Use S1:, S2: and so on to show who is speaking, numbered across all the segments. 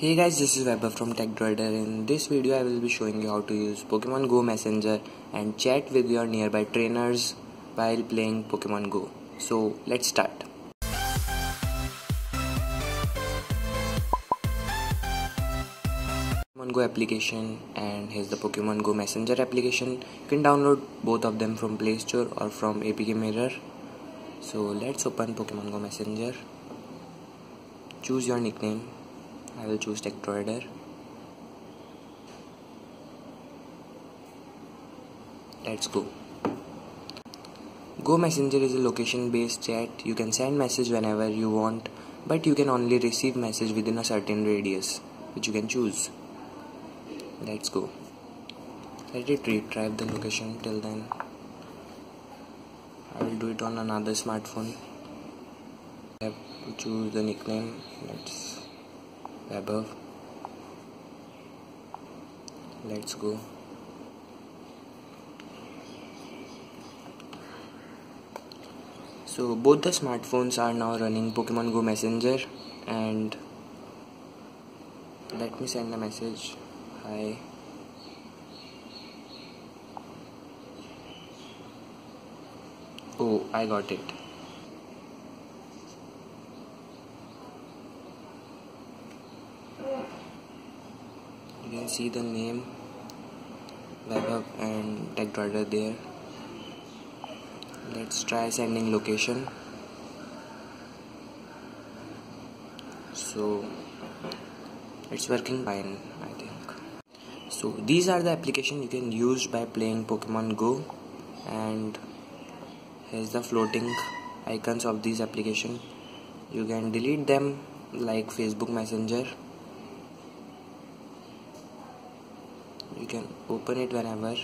S1: Hey guys, this is Vaibhav from TechDroider. In this video, I will be showing you how to use Pokemon Go Messenger and chat with your nearby trainers while playing Pokemon Go. So let's start. Pokemon Go application and here's the Pokemon Go Messenger application. You can download both of them from Play Store or from APK Mirror. So let's open Pokemon Go Messenger. Choose your nickname I will choose TechDroider. Let's go. Go Messenger is a location based chat. You can send message whenever you want, but you can only receive message within a certain radius, which you can choose. Let's go. Let it retrieve the location till then. I will do it on another smartphone. I have to choose the nickname. Let's above. Let's go. So both the smartphones are now running Pokemon Go Messenger and let me send a message. Hi. Oh I got it you can see the name Vaibhav and TechDroider there. Let's try sending location. So it's working fine I think. So these are the application you can use by playing Pokemon Go and here's the floating icons of these application. You can delete them like Facebook Messenger you can open it whenever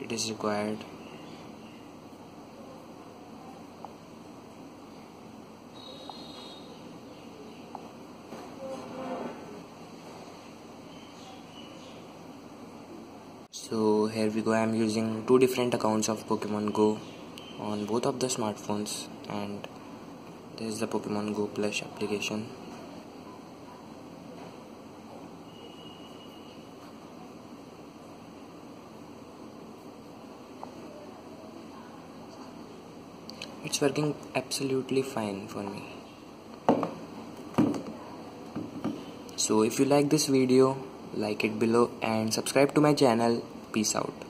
S1: it is required. So here we go. I am using two different accounts of Pokemon Go on both of the smartphones and this is the Pokemon Go Plus application it's working absolutely fine for me. So if you like this video like it below and subscribe to my channel. Peace out